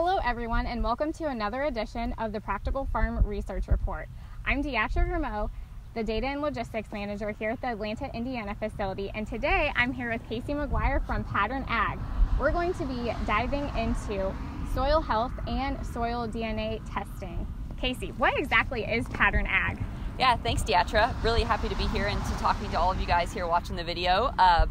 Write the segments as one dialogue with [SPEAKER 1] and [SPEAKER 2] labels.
[SPEAKER 1] Hello, everyone, and welcome to another edition of the Practical Farm Research Report. I'm Deatra Gremaux, the Data and Logistics Manager here at the Atlanta, Indiana facility, and today I'm here with Casey McGuire from Pattern Ag. We're going to be diving into soil health and soil DNA testing. Casey, what exactly is Pattern Ag?
[SPEAKER 2] Yeah, thanks, Deatra. Really happy to be here and to talking to all of you guys here watching the video. Uh,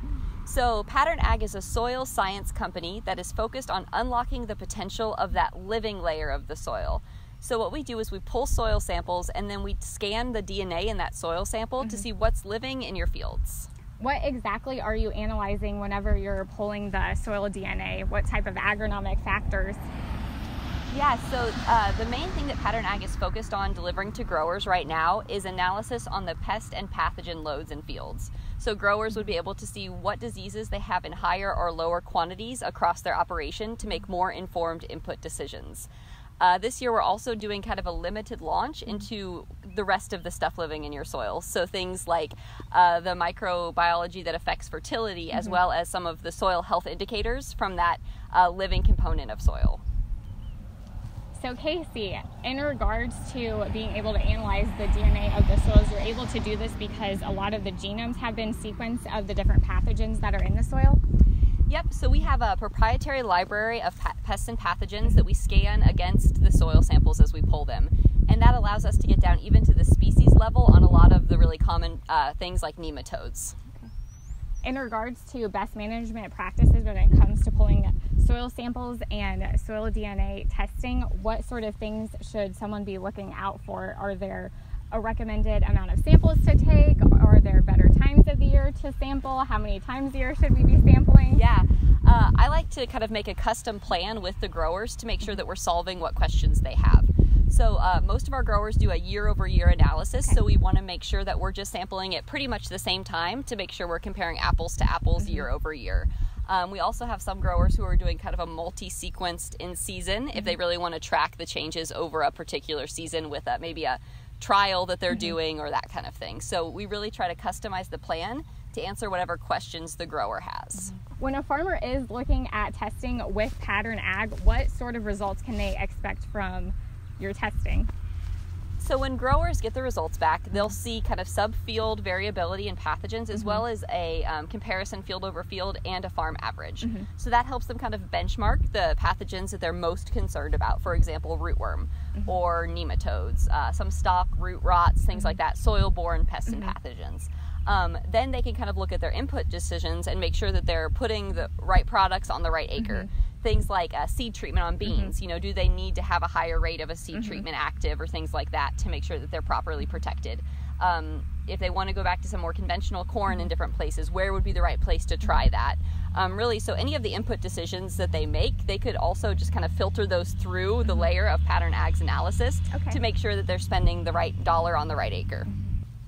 [SPEAKER 2] so, Pattern Ag is a soil science company that is focused on unlocking the potential of that living layer of the soil. So, what we do is we pull soil samples and then we scan the DNA in that soil sample mm-hmm. to see what's living in your fields.
[SPEAKER 1] What exactly are you analyzing whenever you're pulling the soil DNA? What type of agronomic factors?
[SPEAKER 2] Yeah, so uh, the main thing that Pattern Ag is focused on delivering to growers right now is analysis on the pest and pathogen loads in fields. So growers would be able to see what diseases they have in higher or lower quantities across their operation to make more informed input decisions. Uh, this year, we're also doing kind of a limited launch into the rest of the stuff living in your soil. So, things like uh, the microbiology that affects fertility, mm-hmm. as well as some of the soil health indicators from that uh, living component of soil.
[SPEAKER 1] So, Casey, in regards to being able to analyze the DNA of the soils, you're able to do this because a lot of the genomes have been sequenced of the different pathogens that are in the soil?
[SPEAKER 2] Yep, so we have a proprietary library of pests and pathogens that we scan against the soil samples as we pull them. And that allows us to get down even to the species level on a lot of the really common uh, things like nematodes.
[SPEAKER 1] In regards to best management practices when it comes to pulling soil samples and soil DNA testing, what sort of things should someone be looking out for? Are there a recommended amount of samples to take? Are there better times of the year to sample? How many times a year should we be sampling?
[SPEAKER 2] Yeah, uh, I like to kind of make a custom plan with the growers to make sure that we're solving what questions they have. So uh, most of our growers do a year over year analysis, okay. so we want to make sure that we're just sampling at pretty much the same time to make sure we're comparing apples to apples mm-hmm. year over year. Um, we also have some growers who are doing kind of a multi sequenced in season mm-hmm. if they mm-hmm. really want to track the changes over a particular season with a, maybe a trial that they're mm-hmm. doing or that kind of thing. So we really try to customize the plan to answer whatever questions the grower has.
[SPEAKER 1] Mm-hmm. When a farmer is looking at testing with pattern ag, what sort of results can they expect from your testing?
[SPEAKER 2] So when growers get the results back, they'll see kind of subfield variability in pathogens as mm-hmm. well as a um, comparison field over field and a farm average. Mm-hmm. So that helps them kind of benchmark the pathogens that they're most concerned about. For example, rootworm mm-hmm. or nematodes, uh, some stalk root rots, things like mm-hmm. that, soil-borne pests and mm-hmm. pathogens. Um, then they can kind of look at their input decisions and make sure that they're putting the right products on the right acre. Mm-hmm things like a seed treatment on mm-hmm. beans. Mm-hmm. You know, do they need to have a higher rate of a seed mm-hmm. treatment active or things like that to make sure that they're properly protected? Um, if they want to go back to some more conventional corn in mm-hmm. different places, where would be the right place to try that? Um, really, so any of the input decisions that they make, they could also just kind of filter those through the mm-hmm. layer of pattern ags analysis okay. to make sure that they're spending the right dollar on the right acre.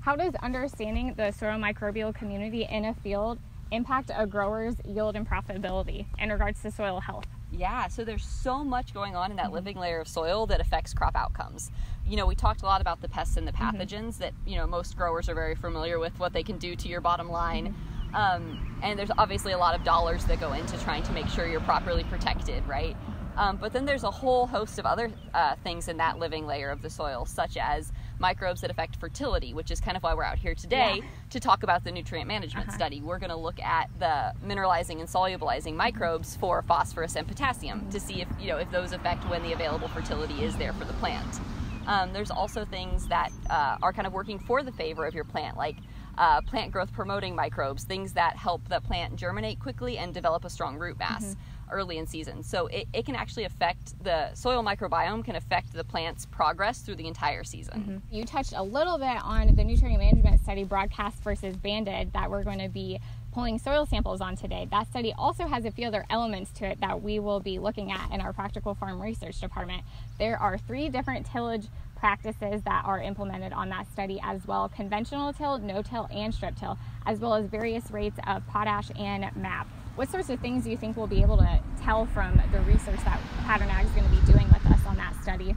[SPEAKER 1] How does understanding the soil microbial community in a field impact a grower's yield and profitability in regards to soil health?
[SPEAKER 2] Yeah, so there's so much going on in that mm-hmm. living layer of soil that affects crop outcomes. You know, we talked a lot about the pests and the mm-hmm. pathogens mm-hmm. that, you know, most growers are very familiar with what they can do to your bottom line. Mm-hmm. Um, and there's obviously a lot of dollars that go into trying to make sure you're properly protected, right? Um, but then there's a whole host of other uh, things in that living layer of the soil, such as microbes that affect fertility, which is kind of why we're out here today yeah. to talk about the nutrient management uh-huh. study. We're going to look at the mineralizing and solubilizing microbes for phosphorus and potassium to see if you know if those affect when the available fertility is there for the plant. Um, there's also things that uh, are kind of working for the favor of your plant, like uh, plant growth promoting microbes, things that help the plant germinate quickly and develop a strong root mass. Mm-hmm early in season. So it, it can actually affect the soil microbiome can affect the plant's progress through the entire season.
[SPEAKER 1] Mm-hmm. You touched a little bit on the nutrient management study broadcast versus banded that we're going to be pulling soil samples on today. That study also has a few other elements to it that we will be looking at in our practical farm research department. There are three different tillage practices that are implemented on that study as well conventional till, no till, and strip till, as well as various rates of potash and MAP. What sorts of things do you think we'll be able to tell from the research that Pattern Ag is going to be doing with us on that study?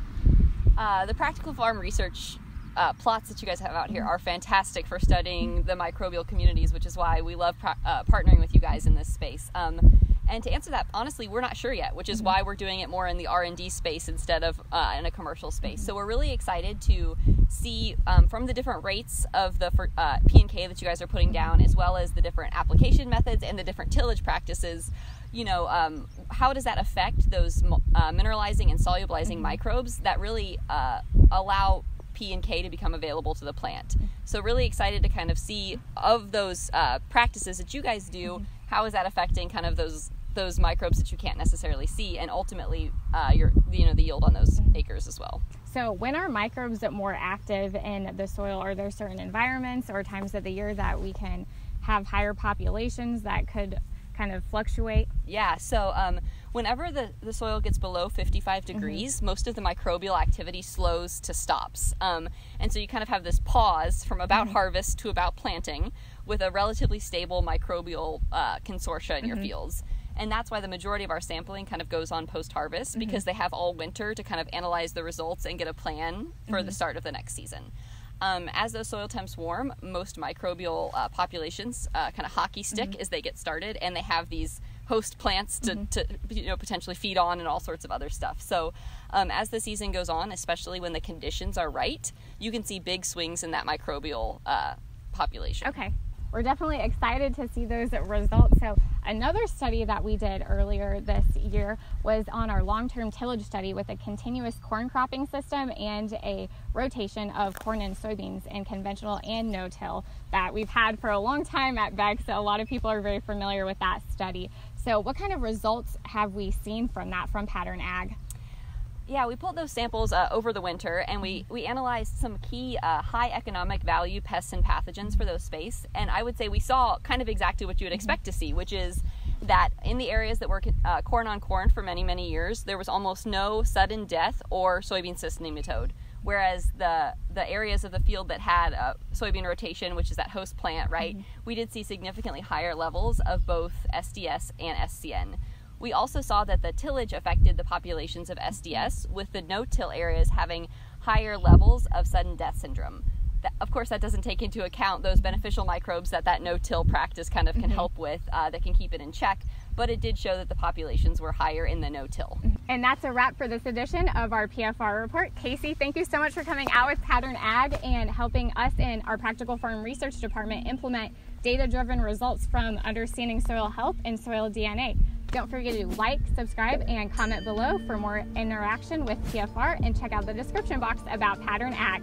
[SPEAKER 2] Uh, the practical farm research uh, plots that you guys have out here are fantastic for studying the microbial communities, which is why we love uh, partnering with you guys in this space. Um, And to answer that, honestly, we're not sure yet, which is mm-hmm. why we're doing it more in the R and D space instead of uh, in a commercial space. Mm-hmm. So we're really excited to see um, from the different rates of the uh, P and K that you guys are putting down, as well as the different application methods and the different tillage practices. You know, um, how does that affect those uh, mineralizing and solubilizing mm-hmm. microbes that really uh, allow P and K to become available to the plant. So really excited to kind of see of those uh, practices that you guys do, mm-hmm. how is that affecting kind of those those microbes that you can't necessarily see, and ultimately uh, your you know the yield on those mm-hmm. acres as well.
[SPEAKER 1] So when are microbes more active in the soil? Are there certain environments or times of the year that we can have higher populations that could kind of fluctuate?
[SPEAKER 2] Yeah. So um, whenever the, the soil gets below 55 mm-hmm. degrees, mm-hmm. most of the microbial activity slows to stops. Um, and so you kind of have this pause from about mm-hmm. harvest to about planting with a relatively stable microbial uh, consortia in mm-hmm. your fields. And that's why the majority of our sampling kind of goes on post harvest mm-hmm. because they have all winter to kind of analyze the results and get a plan for the mm-hmm. start of the next season. Um, as those soil temps warm, most microbial uh, populations uh, kind of hockey stick as they get started, and they have these host plants to, mm-hmm. to you know potentially feed on and all sorts of other stuff. So um, as the season goes on, especially when the conditions are right, you can see big swings in that microbial uh, population.
[SPEAKER 1] Okay we're definitely excited to see those results. So, another study that we did earlier this year was on our long term tillage study with a continuous corn cropping system and a rotation of corn and soybeans in conventional and no till that we've had for a long time at Beck. So, a lot of people are very familiar with that study. So, what kind of results have we seen from that from Pattern Ag?
[SPEAKER 2] Yeah, we pulled those samples uh, over the winter and we, we analyzed some key uh, high economic value pests and pathogens for those space. And I would say we saw kind of exactly what you would mm-hmm. expect to see, which is that in the areas that were uh, corn on corn for many, many years, there was almost no sudden death or soybean cyst nematode. Whereas the the areas of the field that had a soybean rotation, which is that host plant, right, mm-hmm. we did see significantly higher levels of both SDS and SCN. We also saw that the tillage affected the populations of SDS, with the no till areas having higher levels of sudden death syndrome. That, of course, that doesn't take into account those beneficial microbes that that no-till practice kind of can mm-hmm. help with uh, that can keep it in check. But it did show that the populations were higher in the no-till.
[SPEAKER 1] And that's a wrap for this edition of our PFR report. Casey, thank you so much for coming out with Pattern Ag and helping us in our Practical Farm Research Department implement data-driven results from understanding soil health and soil DNA. Don't forget to like, subscribe, and comment below for more interaction with PFR and check out the description box about Pattern Ag.